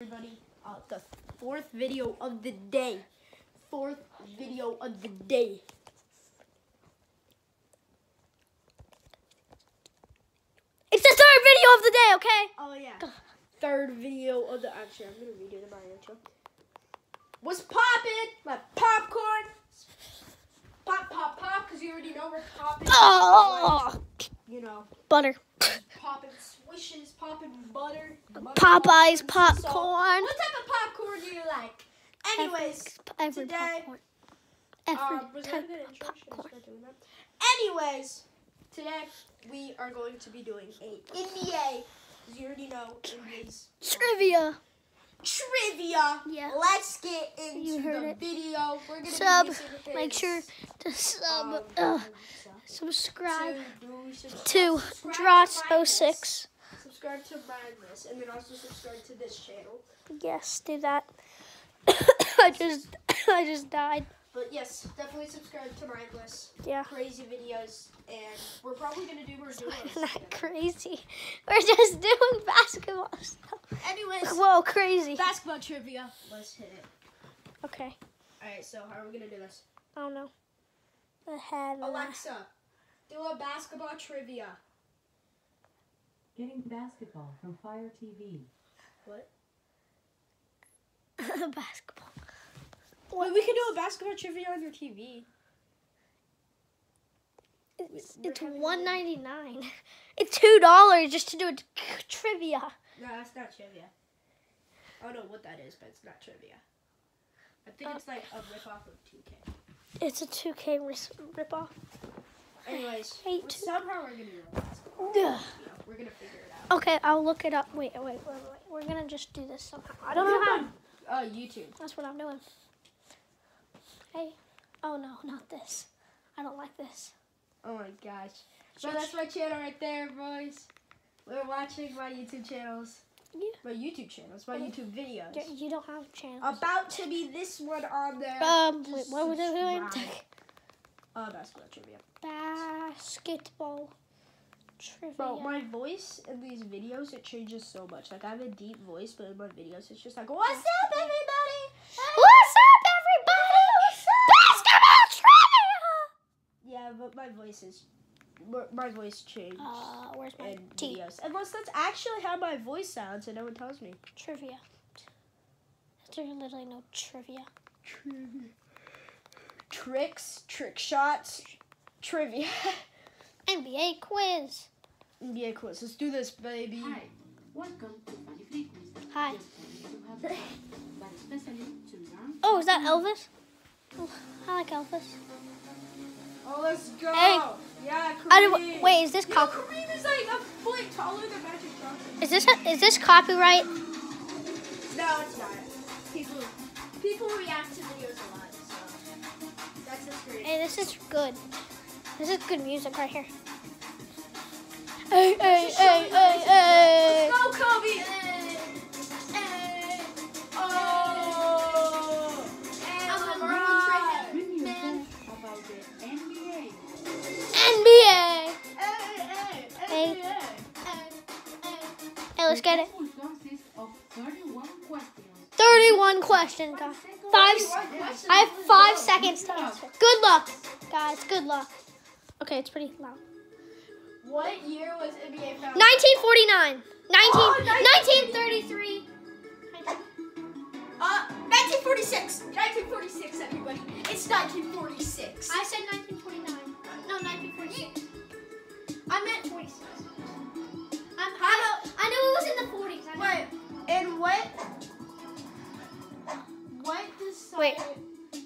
everybody. Uh, the fourth video of the day. Fourth video of the day. It's the third video of the day, okay? Oh yeah. Third video of the actually I'm gonna redo the my intro. What's popping My popcorn. Pop pop pop, cause you already know we're popping. Oh, You know, butter. popping swishes, popping butter. Popeyes popcorn. What type of popcorn do you like? Anyways, Every today, popcorn. Every a type of intro? Popcorn. that? Anyways, today we are going to be doing a NBA. As you already know, NBA's Trivia. trivia. Yeah. Let's get into the it. video. We're gonna Sub. Make sure to sub. um, uh, subscribe to to subscribe to Drots Mindless. 06. Subscribe to Mindless, and then also subscribe to this channel. Yes, do that. I just I just died. But yes, definitely subscribe to Mindless. Yeah. Crazy videos, and we're probably gonna do more duos. Not together. crazy. We're just doing basketball stuff. Anyways, Whoa, crazy. basketball trivia. Let's hit it. Okay. All right, so how are we gonna do this? I don't know. The head. Alexa, do a basketball trivia. Getting basketball from Fire TV. What? basketball. Wait, we can do a basketball trivia on your TV. It's, We're it's one ninety nine. It's two dollars just to do a t- trivia. No, that's not trivia. I don't know what that is, but it's not trivia. I think Uh, it's like a ripoff of 2K. It's a two K rip off. Anyways, Hate we're- somehow we're gonna do a basketball. We're gonna figure it out. Okay, I'll look it up. Wait, wait, wait, wait. We're gonna just do this somehow. I don't know how. Uh, YouTube. That's what I'm doing. Hey. Oh no, not this. I don't like this. Oh my gosh. So that's my channel right there, boys. We're watching my YouTube channels. Yeah. My YouTube channels, my YouTube videos. You- don't have channel. About to be this one on there. Um, Just wait, what was it doing? Uh, basketball trivia. Basketball trivia. Bro, my voice in these videos it changes so much. Like I have a deep voice, but in my videos it's just like, "What's up, everybody?" What's up, everybody? Basketball trivia. Yeah, but my voice is my- voice changed Uh, where's my in videos. Unless that's actually how my voice sounds, and no one tells me. Trivia. There's literally no trivia. trivia. Tricks, trick shots, trivia. NBA quiz. NBA quiz. Let's do this, baby. Hi, welcome to Fire Free Quiz. Hi. Just to have but especially to learn. Oh, is that Elvis? Oh, I like Elvis. Oh, let's go. Hey. Yeah, I Kareem. don't, wait, is this Yo, cop? Kareem is like a foot taller than Magic Johnson. Is this is this copyright? No, it's not. People, people react to videos a lot, so that's just great. Hey, this is good. This is good music right here. Hey, hey, hey, hey, hey. Let's go, Kobe! Hey, hey, oh, and Bring LeBron. you facts about the NBA. NBA. Hey, hey, Hey. hey, hey. Hey, let's get it. The test will consist of 31 questions. 31 questions, guys. Five. s- I have five seconds to answer. Good luck, guys. Good luck. Okay, it's pretty loud. What year was NBA founded? 1949. 19, Oh, 1933. Uh, 1946. 1946, everybody. It's 1946. I said 1949. No, 1946. I meant 46. I'm, I, know, I knew it was in the 40s. I. Wait, and what? What decided? Wait.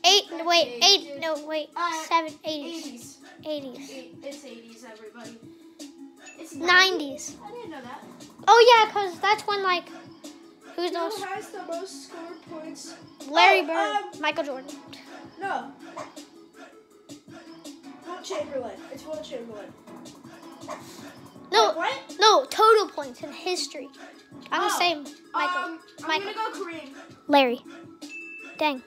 Eight, wait, eight, no, wait, Uh, seven, 80s. 80s. 80s. It's 80s, everybody. It's 90s. I didn't know that. Oh, yeah, because that's when, like, who's the Who most? has the most score points? Larry Oh, Bird, um, Michael Jordan. No. Wilt Chamberlain. It's Wilt Chamberlain. No, Wait, what? no, total points in history. I'm Oh, say Michael. Um, I'm Michael. gonna go Kareem. Larry. Dang.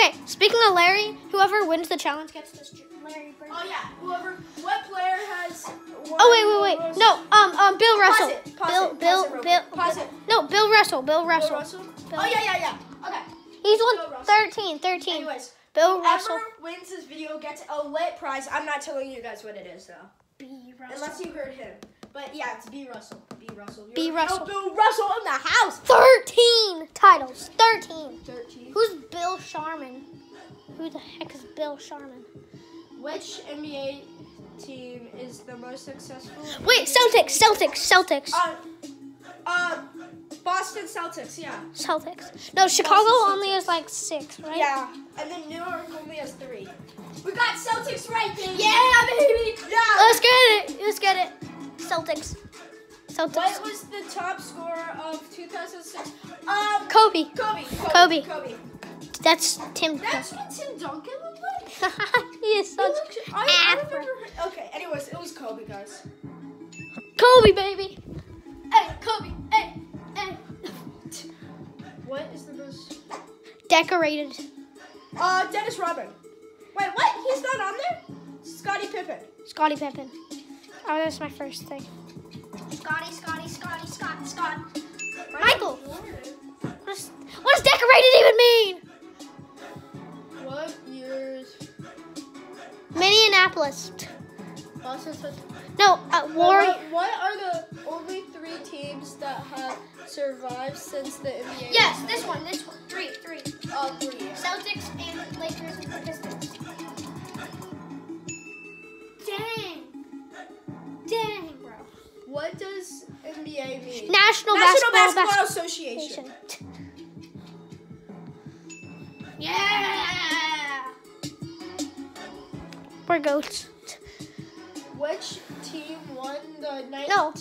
Okay, speaking of Larry, whoever wins the challenge gets this Larry Bird. Oh yeah, whoever, what player has? Oh wait, wait, wait. No, um, um, Bill Pause Russell. it, pause Bill, it, Bill, pause it Bill. Pause it. No, Bill Russell. Bill Bill Russell. Russell. Bill- Oh yeah, yeah, yeah. Okay. He's won 13, 13. Anyways, Bill whoever Russell. wins this video gets a lit prize. I'm not telling you guys what it is though, B. Russell. Unless you heard him. But yeah, it's B Russell. B Russell. You B. Russell. Bill Russell in the house. 13 titles. 13. Thirteen. Who's Bill Sharman? Who the heck is Bill Sharman? Which NBA team is the most successful? Wait, Celtics, Celtics, Celtics, Uh, uh, Boston Celtics. Yeah. Celtics. No, Chicago Boston only Celtics. has like six, right? Yeah, and then New York only has three. We got Celtics right, baby. Yeah, baby. Yeah. Let's get it. Let's get it. Celtics. What was the top scorer of 2006? Um, Kobe. Kobe. Kobe. Kobe. That's Tim. That's what Tim Duncan looked like. he is He looked- I, I remember. Okay. Anyways, it was Kobe, guys. Kobe, baby. Hey, Kobe. Hey, hey. What is the most? Decorated. Uh, Dennis Rodman. Wait, what? He's not on there. Scottie Pippen. Scotty Pippen. Oh, that's my first thing. Scotty, Scotty, Scotty, Scott, Scott. Michael. What does, what does decorated even mean? What years? Minneapolis. Boston Celtics. No, uh, War. What, what are the only three teams that have survived since the NBA? Yes, this one, this one. Three, three. Uh, three. Celtics and Lakers and Pistons. Dang. Dang, bro. What does NBA mean? National, National Basketball, Basketball Bas- Association. Yeah. We're goats. Which team won the 19 No.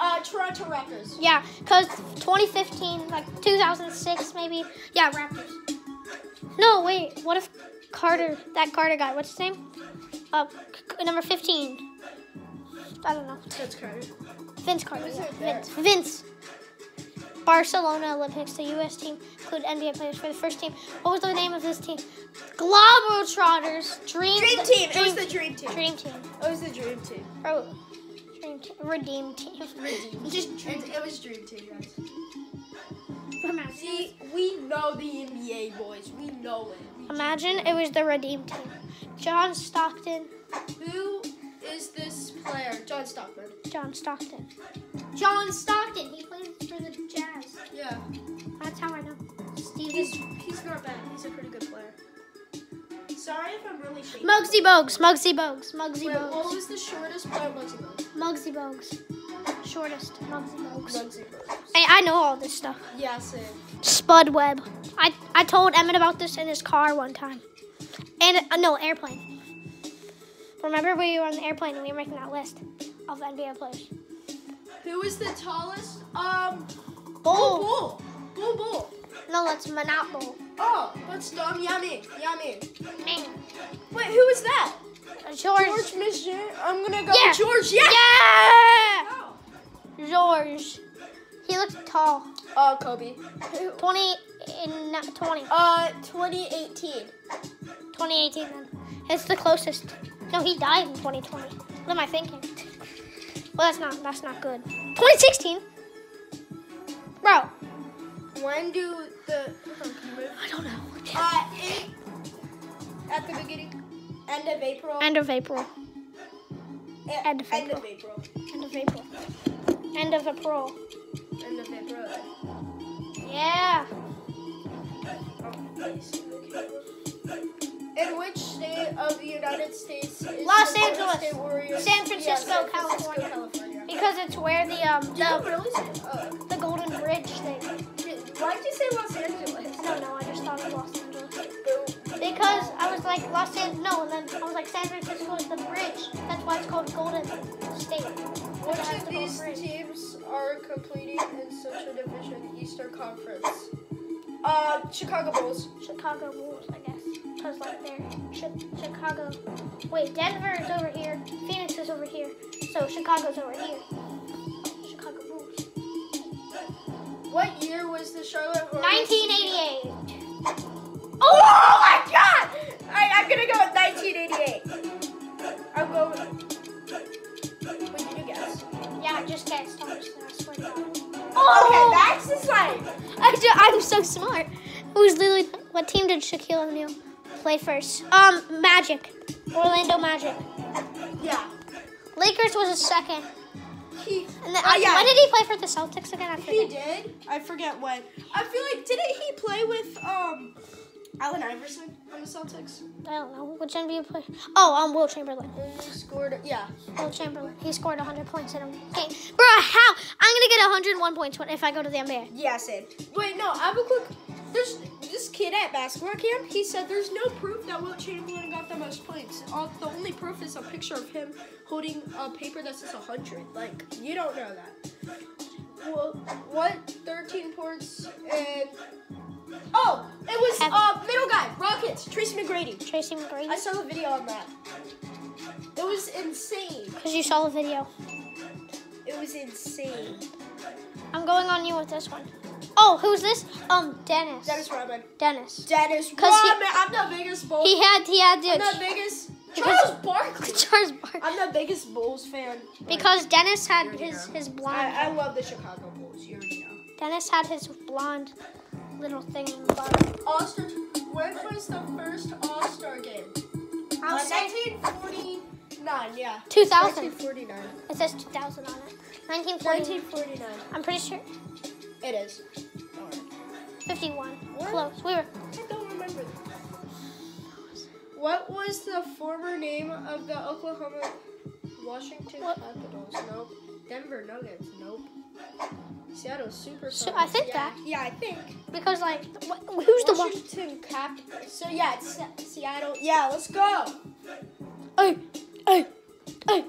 uh, Toronto Raptors? Yeah, because 2015, like 2006 maybe. Yeah, Raptors. No, wait. What if Carter, that Carter guy, what's his name? Uh, c- number 15. I don't know. That's Carter. Vince Carter. Yeah. Vince. Vince. Barcelona Olympics, the U.S. team, include NBA players for the first team. What was the name of this team? Globetrotters. Dream, Dream Team. It was the Dream Team. Dream Team. It was the Dream Team. Oh, Dream Team. Redeem Team. Just Dream. It was Dream Team, guys. See, we know the NBA boys. We know it. We imagine it was the Redeem Team. John Stockton. Who is this player? John Stockton. John Stockton. John Stockton. He plays for the Jazz. Yeah. That's how I know. Steve He's he's not bad. He's a pretty good player. Sorry if I'm really shaky. Muggsy Bogues. Muggsy Bogues. Muggsy Wait, what Bogues. was the shortest player? Muggsy Bogues. Muggsy Bogues. Shortest. Muggsy Bogues. Muggsy Bogues. Hey, I know all this stuff. Yeah, same. Spud Webb. I, I told Emmett about this in his car one time. And, uh, no, airplane. Remember we were on the airplane and we were making that list of NBA players. Who is the tallest? Um, Bull. Bull. Bull Bull. No, that's Monopoly. Oh, that's dumb. Yummy. Yummy. Man. Wait, who is that? George. George Michigan. I'm gonna go Yeah. George. Yeah. Yeah! Oh. George. He looks tall. Uh, Kobe. 20 in 20. Uh, 2018. 2018 then. It's the closest. No, he died in 2020. What am I thinking? Well, that's not that's not good. 2016. Bro, When do the I don't know. uh at the beginning, end of April? End of April. End of End of April. End of April. End of April. End of April. Yeah. In which state of the United States is Los Angeles. San Yeah, Francisco, Francisco, California. California. Because it's where the um the, really? Oh. the Golden Bridge thing. Why did you say Los Angeles? I don't know. I just thought of Los Angeles. Because I was like Los Angeles. No, and then I was like San Francisco is the bridge. That's why it's called Golden State. Which Because it has of these Bridge. teams are competing in Central Division Eastern Conference? Uh, Chicago Bulls. Chicago Bulls, I guess. Because, like, they're Chicago. Wait, Denver is over here. Phoenix is over here. So, Chicago's over here. Chicago Bulls. What year was the Charlotte Hornets? 1988. Oh my god! I, I'm gonna go with 1988. So, wait, did you guess? Yeah, I just guessed. I'm just gonna swear to God. Oh, okay, Oh! Max is like. I do, I'm so smart. Who's Lily? What team did Shaquille O'Neal play first? Um, Magic. Orlando Magic. Yeah. Lakers was a second. He. And then, Oh, yeah. when did he play for the Celtics again? I He forget. did. I forget when. I feel like didn't he play with um Allen Iverson on the Celtics? I don't know. Which NBA player? Oh, um, Wilt Chamberlain. He scored. Yeah. Wilt Chamberlain. He scored 100 points in a game. Bro, how? I'm gonna get 101 points if I go to the NBA. Yeah, same. Wait, no. I have a quick. There's this kid at basketball camp. He said there's no proof that Wilt Chamberlain got the most points. All, the only proof is a picture of him holding a paper that says 100. Like you don't know that. Well, what? 13 points and. Oh, it was uh middle guy, Rockets, Tracy McGrady. Tracy McGrady. I saw the video on that. It was insane. Because you saw the video. It was insane. I'm going on you with this one. Oh, who's this? Um, Dennis. Dennis Rodman. Dennis. Dennis 'Cause he- Rodman. I'm the biggest Bulls. He had he had I'm the the biggest. Because- Charles Barkley. Charles Bar- I'm the biggest Bulls fan. because Dennis had his know. his blonde. I, I love the Chicago Bulls. You already know. Dennis had his blonde little thing in the bottom. All Star. When was the first All Star game? I'll Uh, 1949. Yeah. 2000. 1949. It says 2000 on it. 1940. 1949. I'm pretty sure It is. Alright. 51. What? Close. We were. I don't remember. What was the former name of the Oklahoma Washington What? Capitals? Nope. Denver Nuggets? Nope. Seattle Super. So, I think yeah. that. Yeah, I think. Because like, wh- who's the? Washington Cap? So yeah, it's Seattle. Yeah, let's go. Hey, hey, hey.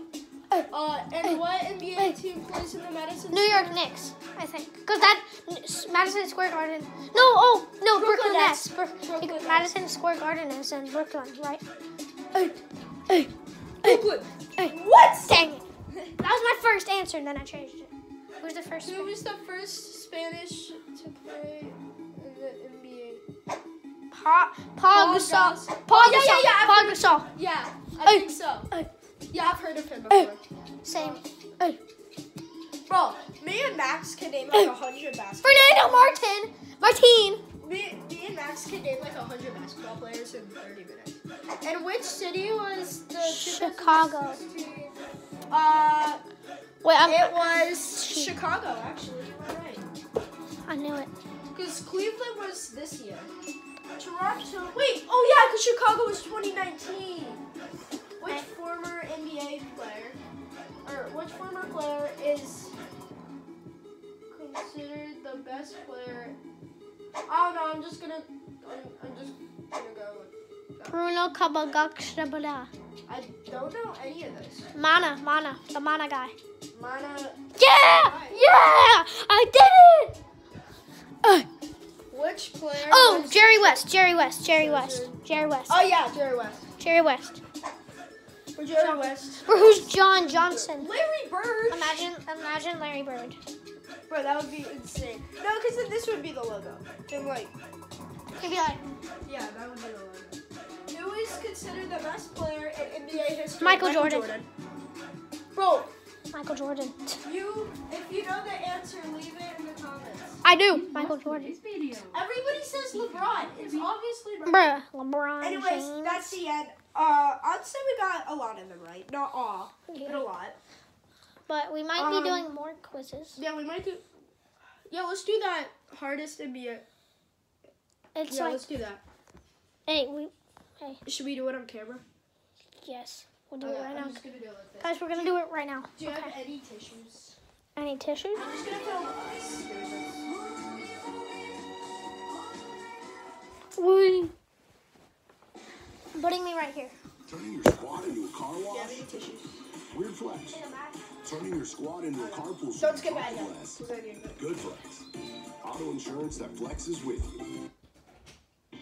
Uh, and Hey. what NBA Hey. team plays in the Madison? New York Knicks, I think. Because that Madison Square Garden. No, oh no, Brooklyn Brooklyn Nets. Nets. Brooklyn because Nets. Madison Square Garden is in Brooklyn, right? Hey, Hey, Brooklyn. hey. What? Dang it! That was my first answer, and then I changed it. Who's the first? Who was the first Spanish to play in the NBA? Pa Paul Paul Gasol. Gasol. Paul Oh, yeah, yeah, Gasol. yeah, I've Paul Gasol. Yeah, I Hey. think so. Hey. Yeah, I've heard of him Hey. before. Same. Bro, me and Max can name like a hundred basketball. Fernando Martin. Martin. Me, me and Max can name like a hundred basketball players in thirty minutes. And which city was the Chicago. Uh, Wait, I'm. it was Chicago actually. Right. I knew it. Because Cleveland was this year. Toronto. Wait. Oh yeah, because Chicago was 2019. Just gonna. I'm, I'm just gonna go. With, Bruno Caballero. I don't know any of this. Mana, Mana, the Mana guy. Mana. Yeah, yeah, I did it. Uh, Which player? oh, Jerry West, Jerry West, Jerry West, Jerry West, Oh yeah, Jerry West. Jerry West. For Jerry West. Or who's John Johnson? Larry Bird. Imagine, imagine Larry Bird. Bro, that would be insane. No, because then this would be the logo. Then, like, He'd be like yeah, that would be the logo. Who is considered the best player in NBA history? Michael Jordan. Bro, Michael Jordan. you, if you know the answer, leave it in the comments. I do, Michael Jordan. Video. Everybody says LeBron. It's obviously LeBron. Bruh, LeBron Anyways, James. that's the end. Uh, I'd say we got a lot of them right. Not all, but a lot. But we might Um, be doing more quizzes. Yeah, we might do. Yeah, let's do that hardest NBA. It's Yeah, like, let's do that. hey, we, Hey. Should we do it on camera? yes, we'll do Okay, it right I'm now. just gonna do it like this. Guys, we're gonna do it right now. Do you Okay. have any tissues? Any tissues? I'm just gonna film us. We. Putting me right here. Turning your squad into a car Do you wash? have any tissues? Weird flex. Turning your squad into a carpool Don't skip ahead yet. flex. 'cause I need it. Good flex. Auto insurance that flexes with you.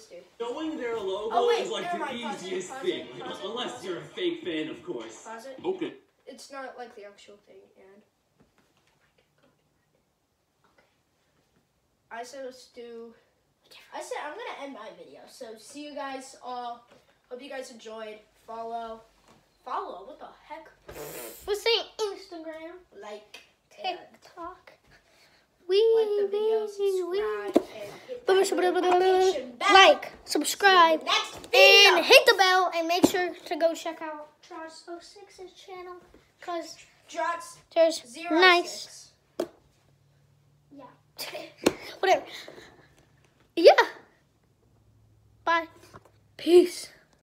this dude. Knowing their logo Oh, wait, is like the mind. Pause it, easiest pause it, thing, pause it, unless pause you're a fake fan, of course. Pause it. Okay. It's not like the actual thing, and. I said let's do. I said I'm gonna end my video. So see you guys all. Hope you guys enjoyed. Follow. Follow. What the heck? We're saying Instagram, Like. and TikTok. Like We, the video, we, subscribe, and we. notification. Like, subscribe, and hit the bell, and make sure to go check out Trots 06's channel, because Drots there's zero nice, six. yeah, whatever. Yeah. Bye. Peace.